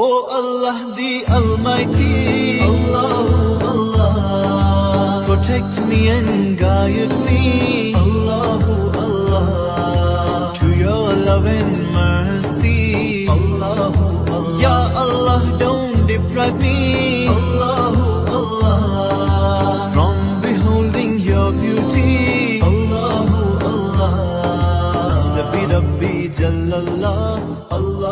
O Allah the Almighty, Allahu Allah, protect me and guide me, Allahu Allah, to your love and mercy, Allahu Allah. Ya Allah, don't deprive me, Allahu Allah, from beholding your beauty, Allahu Allah. Rabbi Rabbi Jallallah, Allah.